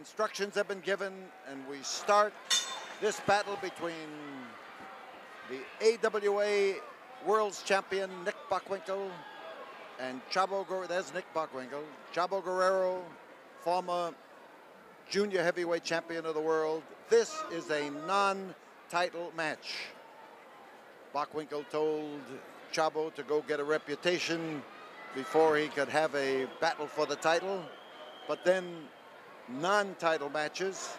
instructions have been given, and we start this battle between the AWA World's Champion Nick Bockwinkel and Chavo Guerrero. There's Nick Bockwinkel. Chavo Guerrero, former junior heavyweight champion of the world. This is a non-title match. Bockwinkel told Chavo to go get a reputation before he could have a battle for the title. But then non-title matches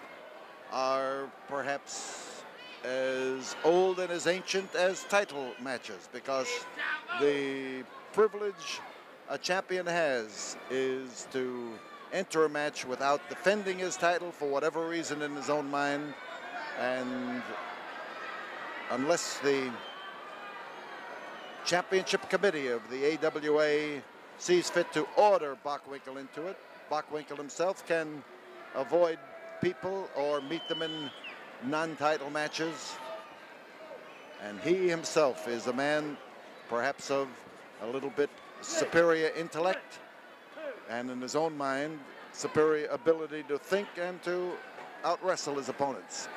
are perhaps as old and as ancient as title matches because the privilege a champion has is to enter a match without defending his title for whatever reason in his own mind. And unless the championship committee of the AWA sees fit to order Bockwinkel into it, Bockwinkel himself can avoid people or meet them in non-title matches. And he himself is a man perhaps of a little bit superior intellect and in his own mind superior ability to think and to out-wrestle his opponents.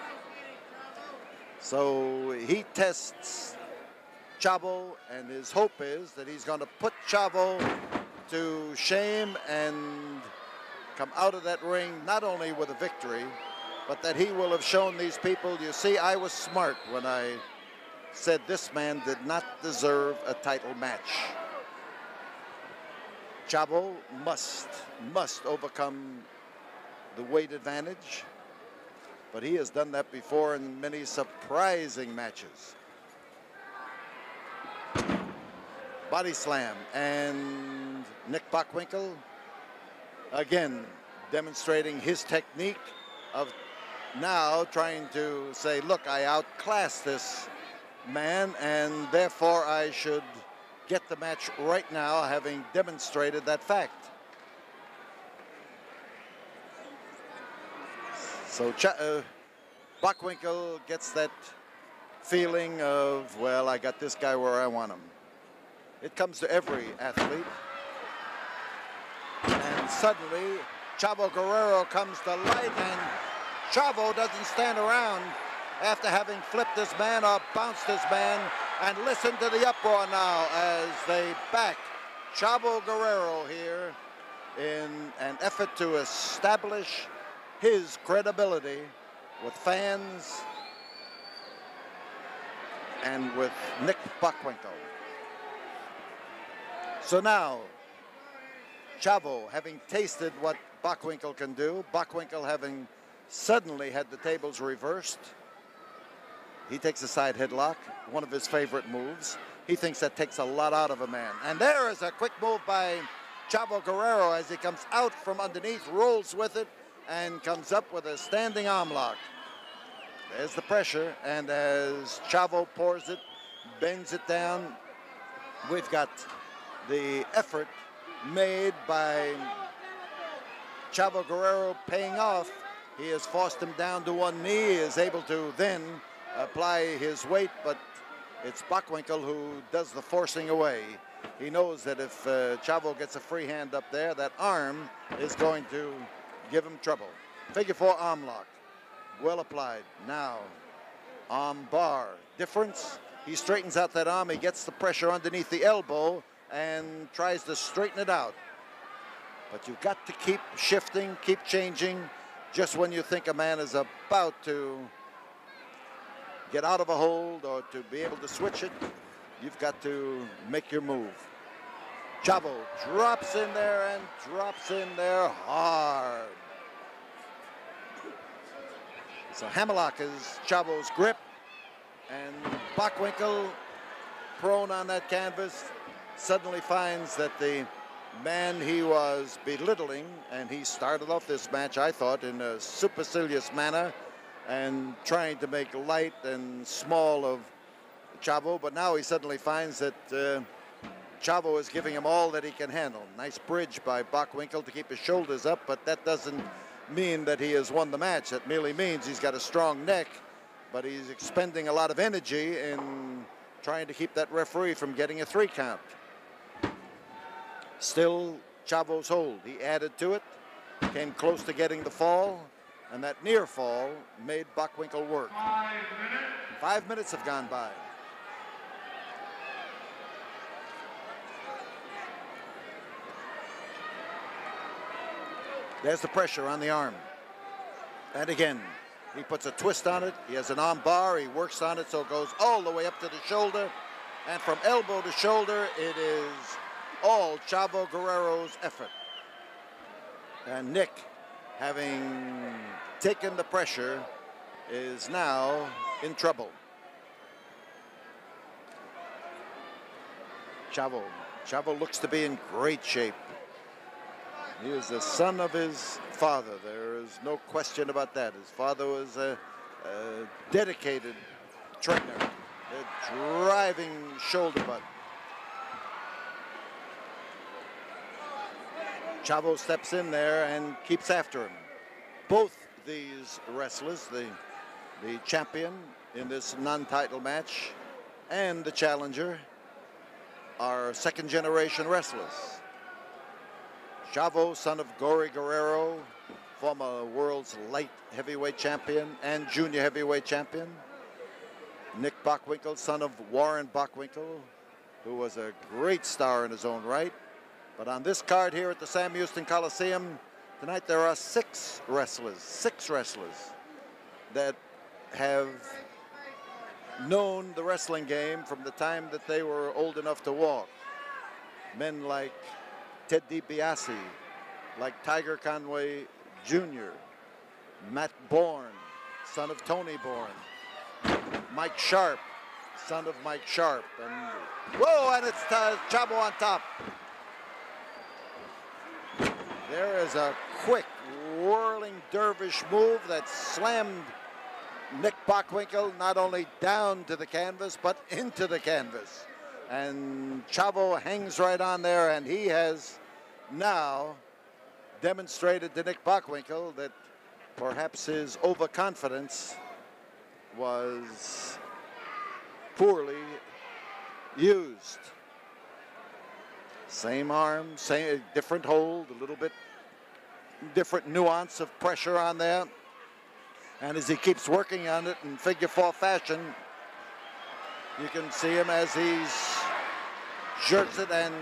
So he tests Chavo, and his hope is that he's going to put Chavo to shame and come out of that ring not only with a victory, but that he will have shown these people, you see, I was smart when I said this man did not deserve a title match. Chavo must, must overcome the weight advantage, but he has done that before in many surprising matches. Body slam, and Nick Bockwinkel again demonstrating his technique of now trying to say, look, I outclassed this man, and therefore I should get the match right now, having demonstrated that fact. So Ch uh, Bockwinkel gets that feeling of, well, I got this guy where I want him. It comes to every athlete. And suddenly, Chavo Guerrero comes to light, and Chavo doesn't stand around after having flipped this man or bounced this man. And listen to the uproar now as they back Chavo Guerrero here in an effort to establish his credibility with fans and with Nick Bockwinkel. So now, Chavo having tasted what Bockwinkel can do, Bockwinkel having suddenly had the tables reversed, he takes a side headlock, one of his favorite moves. He thinks that takes a lot out of a man. And there is a quick move by Chavo Guerrero as he comes out from underneath, rolls with it, and comes up with a standing arm lock. There's the pressure, and as Chavo pours it, bends it down, we've got the effort made by Chavo Guerrero paying off. He has forced him down to one knee, is able to then apply his weight, but it's Bockwinkel who does the forcing away. He knows that if uh, Chavo gets a free hand up there, that arm is going to give him trouble. Figure four arm lock. Well applied. Now, arm bar. Difference, he straightens out that arm. He gets the pressure underneath the elbow and tries to straighten it out. But you've got to keep shifting, keep changing. Just when you think a man is about to get out of a hold or to be able to switch it, you've got to make your move. Chavo drops in there and drops in there hard. So Hammerlock is Chavo's grip, and Bockwinkel, prone on that canvas, suddenly finds that the man he was belittling, and he started off this match, I thought, in a supercilious manner and trying to make light and small of Chavo, but now he suddenly finds that uh, Chavo is giving him all that he can handle. Nice bridge by Bockwinkel to keep his shoulders up, but that doesn't mean that he has won the match. That merely means he's got a strong neck, but he's expending a lot of energy in trying to keep that referee from getting a three count. Still Chavo's hold. He added to it, came close to getting the fall, And that near fall made Bockwinkel work. Five minutes. Five minutes have gone by. There's the pressure on the arm. And again, he puts a twist on it. He has an arm bar. He works on it so it goes all the way up to the shoulder. And from elbow to shoulder, it is all Chavo Guerrero's effort. And Nick, having taken the pressure, is now in trouble. Chavo. Chavo looks to be in great shape. He is the son of his father. There is no question about that. His father was a, a dedicated trainer, a driving shoulder butt. Chavo steps in there and keeps after him. Both these wrestlers, the, the champion in this non-title match and the challenger, are second generation wrestlers. Chavo, son of Gory Guerrero, former world's light heavyweight champion and junior heavyweight champion. Nick Bockwinkel, son of Warren Bockwinkel, who was a great star in his own right. But on this card here at the Sam Houston Coliseum, tonight there are six wrestlers, six wrestlers that have known the wrestling game from the time that they were old enough to walk. Men like Ted DiBiase, like Tiger Conway Jr., Matt Borne, son of Tony Borne, Mike Sharpe, son of Mike Sharpe, and whoa, and it's uh, Chavo on top. There is a quick whirling dervish move that slammed Nick Bockwinkel not only down to the canvas, but into the canvas. And Chavo hangs right on there, and he has now demonstrated to Nick Bockwinkel that perhaps his overconfidence was poorly used. Same arm, same different hold, a little bit different nuance of pressure on there. And as he keeps working on it in figure four fashion, you can see him as he jerks it and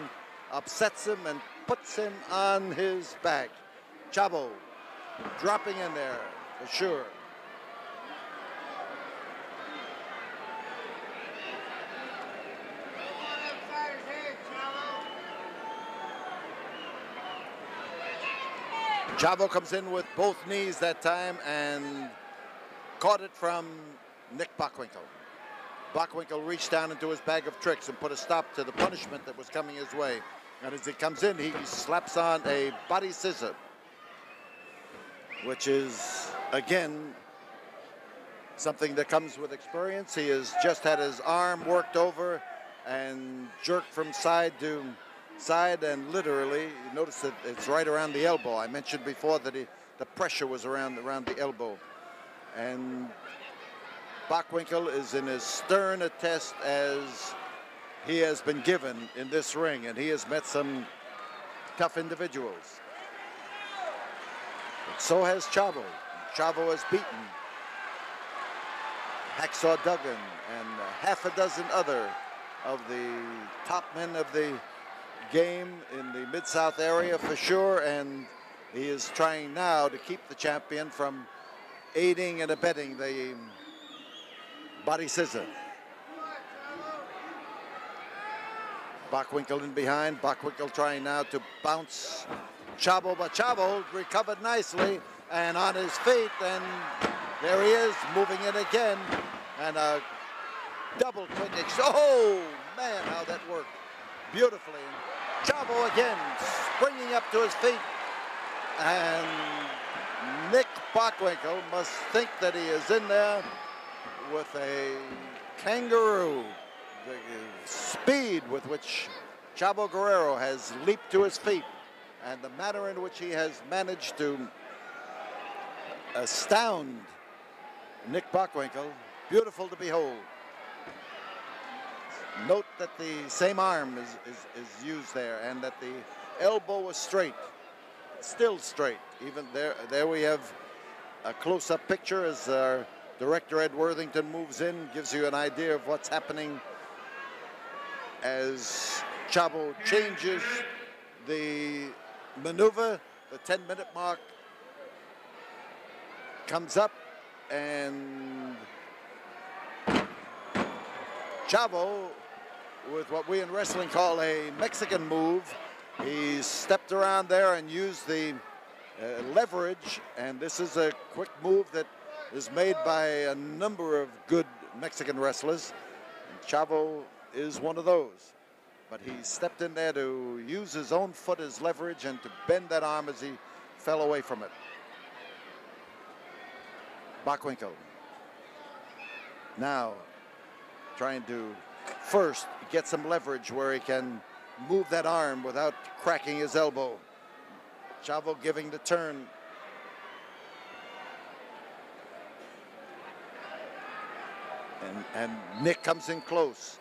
upsets him and puts him on his back. Chavo dropping in there for sure. Chavo comes in with both knees that time and caught it from Nick Bockwinkel. Bockwinkel reached down into his bag of tricks and put a stop to the punishment that was coming his way. And as he comes in, he slaps on a body scissor, which is, again, something that comes with experience. He has just had his arm worked over and jerked from side to side and literally, you notice that it's right around the elbow. I mentioned before that he, the pressure was around, around the elbow. And Bockwinkel is in as stern a test as he has been given in this ring, and he has met some tough individuals. But so has Chavo. Chavo has beaten Hacksaw Duggan and half a dozen other of the top men of the game in the Mid-South area for sure, and he is trying now to keep the champion from aiding and abetting the body scissor. Bockwinkel in behind. Bockwinkel trying now to bounce Chavo, but Chavo recovered nicely and on his feet, and there he is, moving in again, and a double quick. Oh man, how that worked beautifully. Chavo again, springing up to his feet, and Nick Bockwinkel must think that he is in there with a kangaroo. The speed with which Chavo Guerrero has leaped to his feet and the manner in which he has managed to astound Nick Bockwinkel, beautiful to behold. Note that the same arm is, is, is used there and that the elbow was straight, still straight. Even there, there we have a close-up picture as our director Ed Worthington moves in, gives you an idea of what's happening as Chavo changes the maneuver. The 10-minute mark comes up and Chavo with what we in wrestling call a Mexican move. He stepped around there and used the uh, leverage, and this is a quick move that is made by a number of good Mexican wrestlers. And Chavo is one of those. But he stepped in there to use his own foot as leverage and to bend that arm as he fell away from it. Bockwinkel. Now, trying to first get some leverage where he can move that arm without cracking his elbow. Chavo giving the turn. And, and Nick comes in close,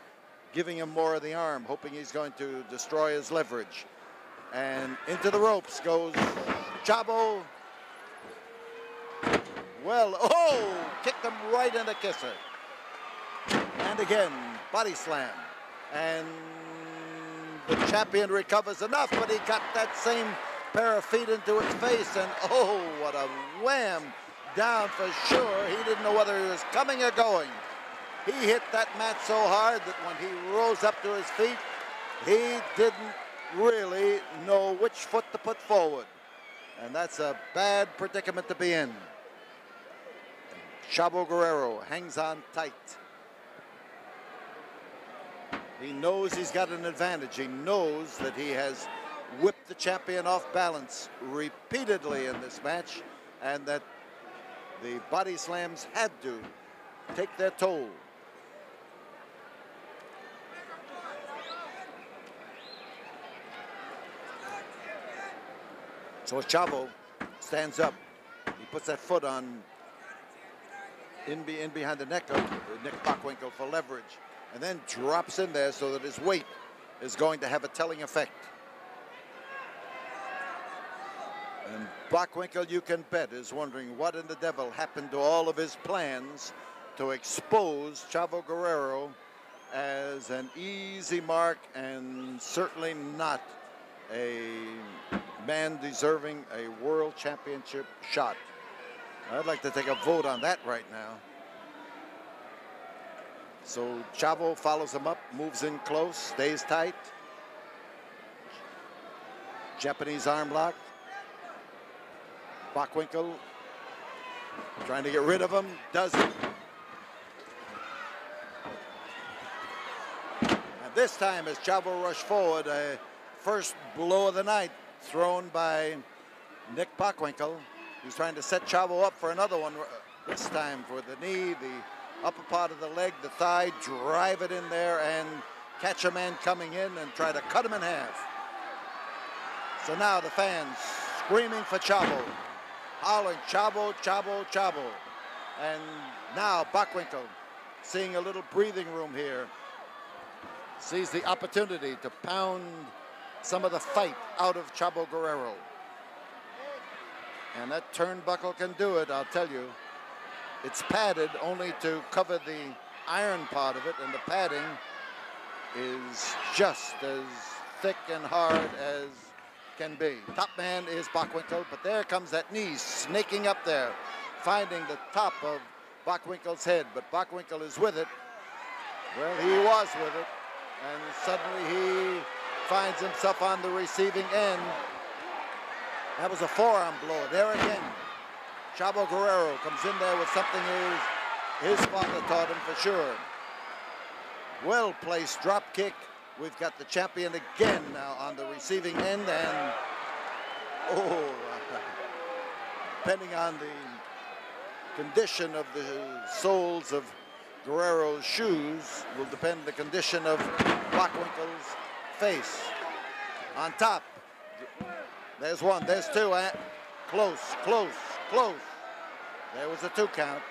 giving him more of the arm, hoping he's going to destroy his leverage. And into the ropes goes Chavo. Well, oh, kicked him right in the kisser. And again, body slam. And the champion recovers enough, but he got that same pair of feet into his face, and oh, what a wham down for sure. He didn't know whether he was coming or going. He hit that mat so hard that when he rose up to his feet, he didn't really know which foot to put forward. And that's a bad predicament to be in. Chavo Guerrero hangs on tight. He knows he's got an advantage. He knows that he has whipped the champion off balance repeatedly in this match and that the body slams had to take their toll. So Chavo stands up. He puts that foot on in, be, in behind the neck of uh, Nick Bockwinkel for leverage and then drops in there so that his weight is going to have a telling effect. And Bockwinkel, you can bet, is wondering what in the devil happened to all of his plans to expose Chavo Guerrero as an easy mark and certainly not a man deserving a world championship shot. I'd like to take a vote on that right now. So Chavo follows him up, moves in close, stays tight. Japanese arm lock. Bockwinkel trying to get rid of him, does it. And this time as Chavo rushed forward, a first blow of the night thrown by Nick Bockwinkel. He's trying to set Chavo up for another one, this time for the knee, the upper part of the leg, the thigh, drive it in there and catch a man coming in and try to cut him in half. So now the fans screaming for Chavo, hollering Chavo, Chavo, Chavo. And now Bockwinkel seeing a little breathing room here. Sees the opportunity to pound some of the fight out of Chavo Guerrero. And that turnbuckle can do it, I'll tell you. It's padded only to cover the iron part of it, and the padding is just as thick and hard as can be. Top man is Bockwinkel, but there comes that knee snaking up there, finding the top of Bockwinkel's head, but Bockwinkel is with it. Well, he was with it, and suddenly he finds himself on the receiving end. That was a forearm blow. There again, Chavo Guerrero comes in there with something his, his father taught him for sure. Well-placed drop kick. We've got the champion again now on the receiving end and oh, depending on the condition of the soles of Guerrero's shoes will depend the condition of Bockwinkel's face. On top, there's one, there's two, close, close, close. There was a two count,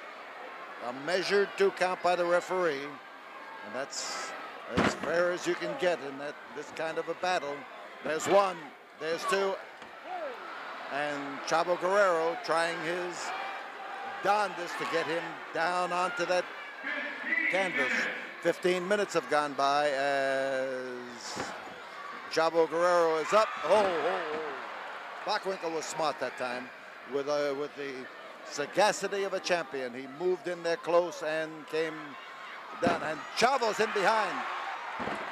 a measured two count by the referee, and that's as fair as you can get in that this kind of a battle. There's one, there's two, and Chavo Guerrero trying his Dondas to get him down onto that canvas. 15 minutes have gone by as Chavo Guerrero is up. Oh, oh, oh. Bockwinkel was smart that time with, uh, with the sagacity of a champion. He moved in there close and came down. And Chavo's in behind.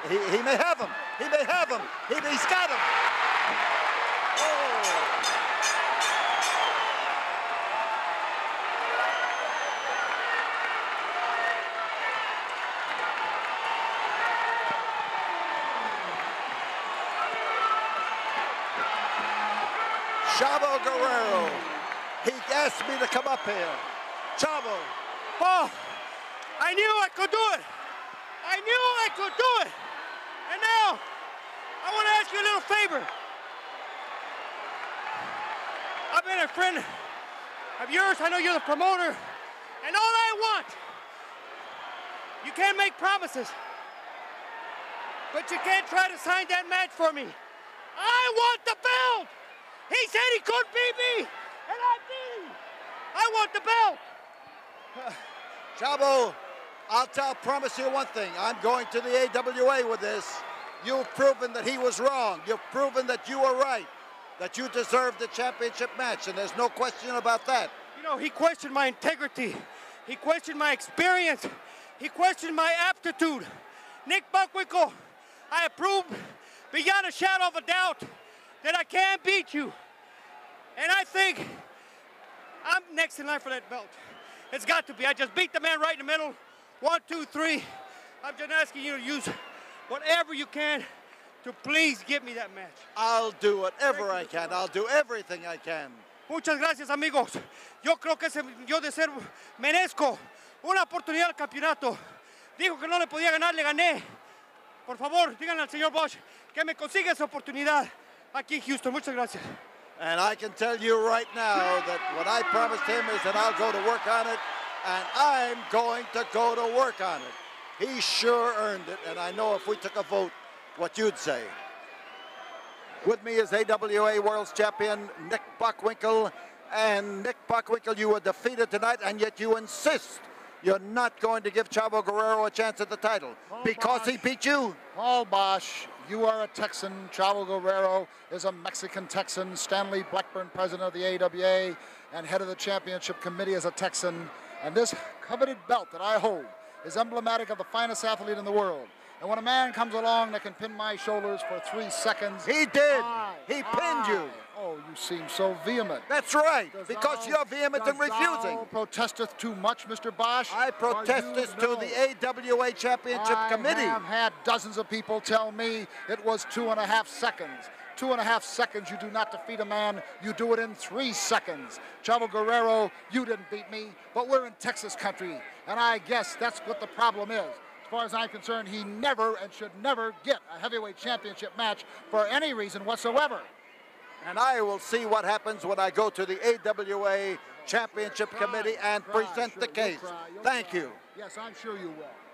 He, he may have him. He may have him. He, he's got him. Chavo Guerrero. He asked me to come up here. Chavo. Oh, I knew I could do it. I knew I could do it. And now, I want to ask you a little favor. I've been a friend of yours. I know you're the promoter. And all I want, you can't make promises, but you can't try to sign that match for me. I want the belt. He said he could beat me, and I beat him. I want the belt. Chavo, I'll tell, promise you one thing. I'm going to the AWA with this. You've proven that he was wrong. You've proven that you were right, that you deserved the championship match, and there's no question about that. You know, he questioned my integrity. He questioned my experience. He questioned my aptitude. Nick Bockwinkel, I have proved beyond a shadow of a doubt that I can beat you. And I think I'm next in line for that belt. It's got to be. I just beat the man right in the middle. One, two, three. I'm just asking you to use whatever you can to please give me that match. I'll do whatever I can. I'll do everything I can. Muchas gracias, amigos. Yo creo que yo de ser merezco una oportunidad al campeonato. Dijo que no le podía ganar, le gané. Por favor, díganle al señor Boesch que me consiga esa oportunidad aquí Houston. Muchas gracias. And I can tell you right now that what I promised him is that I'll go to work on it, and I'm going to go to work on it. He sure earned it, and I know if we took a vote, what you'd say. With me is AWA World's Champion Nick Bockwinkel. And Nick Bockwinkel, you were defeated tonight, and yet you insist you're not going to give Chavo Guerrero a chance at the title Paul because he beat you. Oh, Paul Boesch, you are a Texan. Chavo Guerrero is a Mexican Texan. Stanley Blackburn, president of the AWA and head of the championship committee, is a Texan. And this coveted belt that I hold is emblematic of the finest athlete in the world. And when a man comes along that can pin my shoulders for three seconds, He did. I- he pinned I- you. Oh, you seem so vehement. That's right, Does because thou- you're vehement in refusing. thou protesteth too much, Mr. Boesch? I protest this to the AWA Championship I Committee. I have had dozens of people tell me it was two and a half seconds. Two and a half seconds, you do not defeat a man, you do it in three seconds. Chavo Guerrero, you didn't beat me, but we're in Texas country, and I guess that's what the problem is. As far as I'm concerned, he never and should never get a heavyweight championship match for any reason whatsoever. And I will see what happens when I go to the AWA Championship Cry, Committee and cry, present sure, the case. Thank cry. you. Yes, I'm sure you will.